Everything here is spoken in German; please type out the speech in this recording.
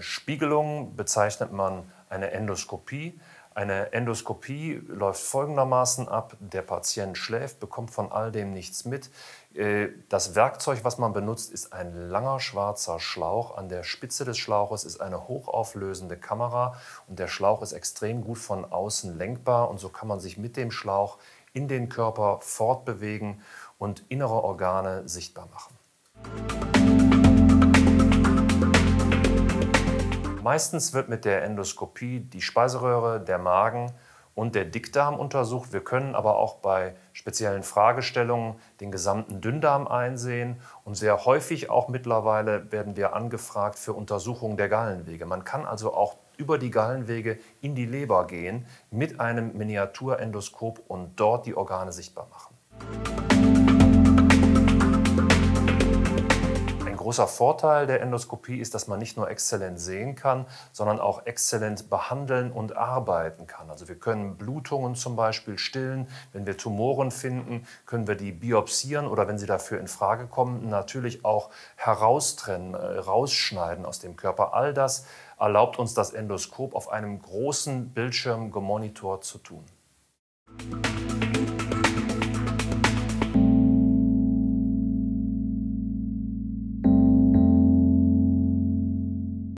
Spiegelung bezeichnet man eine Endoskopie. Eine Endoskopie läuft folgendermaßen ab. Der Patient schläft, bekommt von all dem nichts mit. Äh, das Werkzeug, was man benutzt, ist ein langer schwarzer Schlauch. An der Spitze des Schlauches ist eine hochauflösende Kamera und der Schlauch ist extrem gut von außen lenkbar und so kann man sich mit dem Schlauch in den Körper fortbewegen und innere Organe sichtbar machen. Meistens wird mit der Endoskopie die Speiseröhre, der Magen und der Dickdarm untersucht. Wir können aber auch bei speziellen Fragestellungen den gesamten Dünndarm einsehen. Und sehr häufig auch mittlerweile werden wir angefragt für Untersuchungen der Gallenwege. Man kann also auch über die Gallenwege in die Leber gehen mit einem Miniaturendoskop und dort die Organe sichtbar machen. Großer Vorteil der Endoskopie ist, dass man nicht nur exzellent sehen kann, sondern auch exzellent behandeln und arbeiten kann. Also wir können Blutungen zum Beispiel stillen. Wenn wir Tumoren finden, können wir die biopsieren oder wenn sie dafür in Frage kommen, natürlich auch heraustrennen, äh, rausschneiden aus dem Körper. All das erlaubt uns das Endoskop auf einem großen Bildschirm gemonitort zu tun.